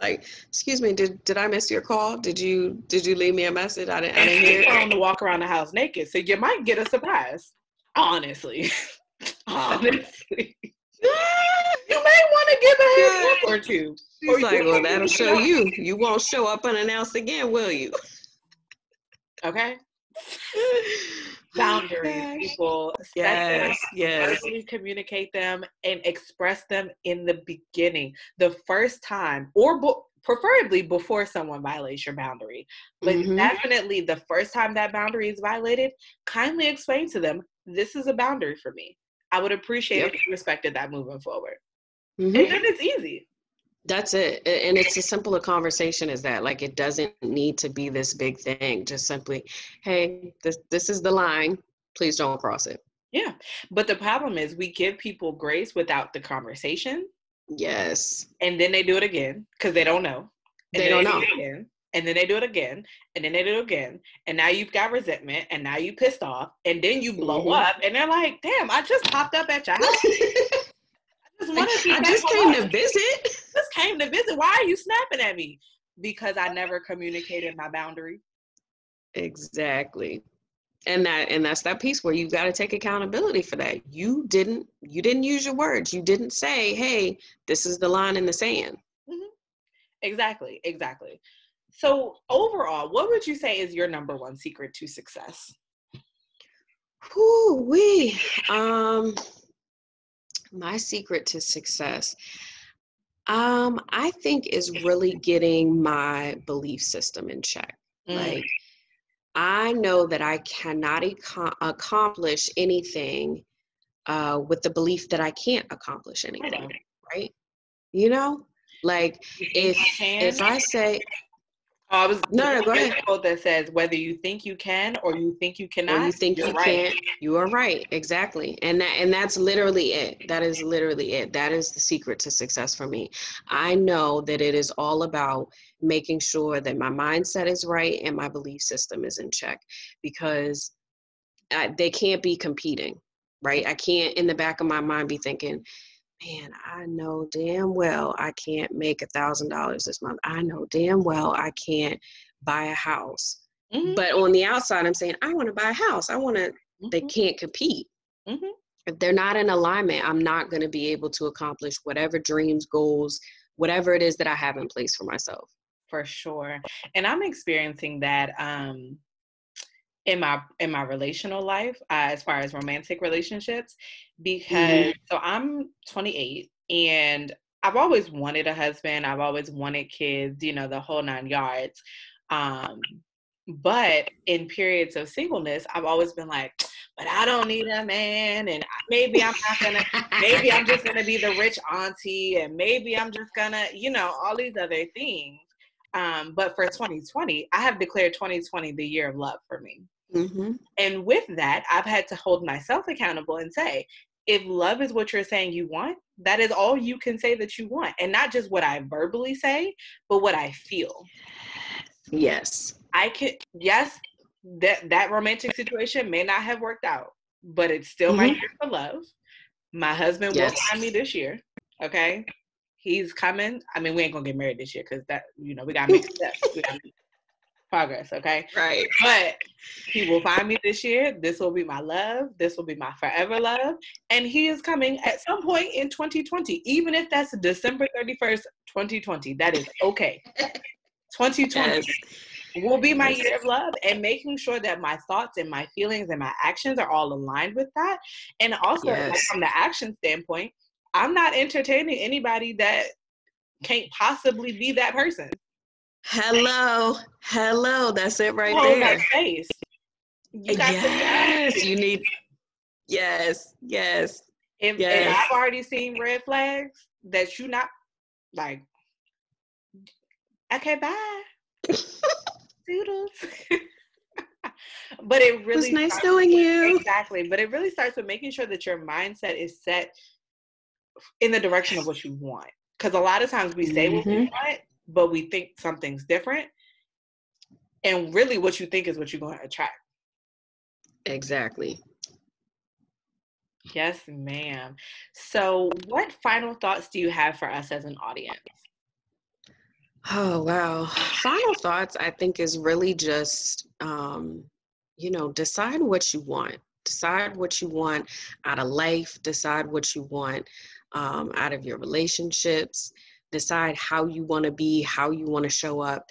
like, excuse me, did did I miss your call? Did you did you leave me a message? I didn't, I didn't hear it. to walk around the house naked, so you might get a surprise. Honestly, honestly, you may want to give a heads up or two. She's or like, well, that'll show you. You won't show up unannounced again, will you? Okay. boundaries, oh people. Yes, yes. communicate them and express them in the beginning, the first time, or bo- preferably before someone violates your boundary. But mm-hmm. definitely the first time that boundary is violated, kindly explain to them, this is a boundary for me. I would appreciate yep. if you respected that moving forward. Mm-hmm. And then it's easy. That's it. And it's as simple a conversation as that. Like it doesn't need to be this big thing. Just simply, hey, this this is the line. Please don't cross it. Yeah. But the problem is we give people grace without the conversation. Yes. And then they do it again because they don't know. And they don't know. again, and then they do it again, and then they do it again, and now you've got resentment, and now you pissed off, and then you blow mm-hmm. up, and they're like, "Damn, I just popped up at your house." just I just came to visit. Just came to visit. Why are you snapping at me? Because I never communicated my boundary. Exactly. And that and that's that piece where you've got to take accountability for that. You didn't you didn't use your words. You didn't say, "Hey, this is the line in the sand." Mm-hmm. Exactly. Exactly. So overall, what would you say is your number one secret to success? Whoo wee. Um My secret to success, um, I think, is really getting my belief system in check. Mm. Like, I know that I cannot ac- accomplish anything uh, with the belief that I can't accomplish anything, right? You know, like if if I say Oh, I was no, no. Go ahead. Quote that says whether you think you can or you think you cannot. Or you think you right. can't. You are right. Exactly. And that and that's literally it. That is literally it. That is the secret to success for me. I know that it is all about making sure that my mindset is right and my belief system is in check because I, they can't be competing, right? I can't in the back of my mind be thinking, man, I know damn well I can't make a thousand dollars this month. I know damn well I can't buy a house. Mm-hmm. But on the outside, I'm saying I want to buy a house. I want to. Mm-hmm. They can't compete. Mm-hmm. If they're not in alignment, I'm not going to be able to accomplish whatever dreams, goals, whatever it is that I have in place for myself. For sure, and I'm experiencing that. Um, in my in my relational life uh, as far as romantic relationships because mm-hmm. so I'm 28 and I've always wanted a husband I've always wanted kids you know the whole nine yards um but in periods of singleness I've always been like but I don't need a man and maybe I'm not gonna maybe I'm just gonna be the rich auntie and maybe I'm just gonna you know all these other things um, but for 2020, I have declared 2020 the year of love for me. Mm-hmm. And with that, I've had to hold myself accountable and say, if love is what you're saying you want, that is all you can say that you want. And not just what I verbally say, but what I feel. Yes. I can, yes, that, that romantic situation may not have worked out, but it's still mm-hmm. my year for love. My husband yes. will find me this year. Okay. He's coming. I mean, we ain't gonna get married this year because that, you know, we gotta make steps. We gotta progress, okay? Right. But he will find me this year. This will be my love. This will be my forever love. And he is coming at some point in 2020, even if that's December 31st, 2020. That is okay. 2020 yes. will be my year of love and making sure that my thoughts and my feelings and my actions are all aligned with that. And also, yes. like, from the action standpoint, I'm not entertaining anybody that can't possibly be that person. Hello, hello. That's it right Hold there. face. You yes, you need. Yes, yes. If, yes. I've already seen red flags that you not like. Okay, bye. Doodles. but it really it's nice knowing you. Exactly. But it really starts with making sure that your mindset is set in the direction of what you want. Because a lot of times we say mm-hmm. what we mm-hmm. want, but we think something's different. And really, what you think is what you're going to attract. Exactly. Yes, ma'am. So, what final thoughts do you have for us as an audience? Oh, wow. Final thoughts, I think, is really just, um, you know, decide what you want. Decide what you want out of life, decide what you want um, out of your relationships, decide how you want to be, how you want to show up,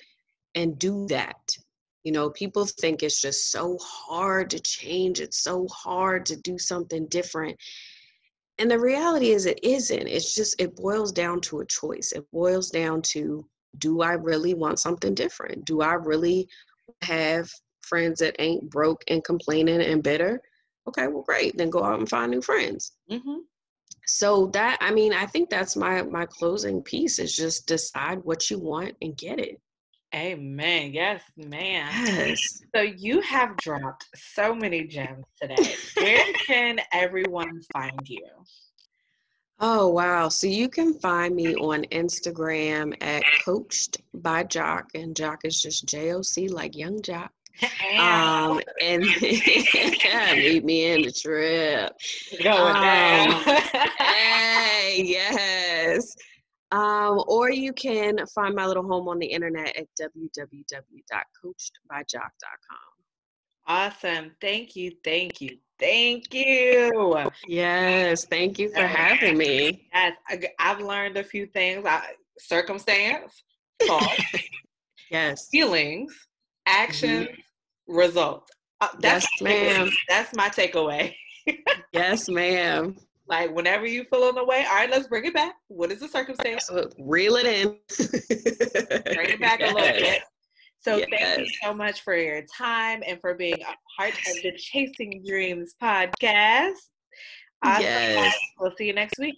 and do that. You know, people think it's just so hard to change, it's so hard to do something different. And the reality is, it isn't. It's just, it boils down to a choice. It boils down to do I really want something different? Do I really have friends that ain't broke and complaining and bitter? Okay, well, great. Then go out and find new friends. Mm-hmm so that i mean i think that's my my closing piece is just decide what you want and get it. Amen. Yes man yes. So you have dropped so many gems today. Where can everyone find you? Oh, wow. So you can find me on Instagram at Coached by Joc, and Joc is just J O C, like Young Joc um, and meet me in the trip. Going um, hey, yes. Um, or you can find my little home on the internet at www.coachedbyjoc.com. Awesome. Thank you. Thank you. Thank you. Yes. Thank you for having me. Yes. I, have learned a few things. I, circumstance, thoughts, yes, feelings, actions, mm-hmm results. Uh, that's yes, ma'am. That's my takeaway. yes, ma'am. Like whenever you feel on the way, all right, let's bring it back. What is the circumstance? Reel it in. bring it back yes. a little bit. So yes. thank you so much for your time and for being a part of the Chasing Dreams podcast. Awesome. Yes. We'll see you next week.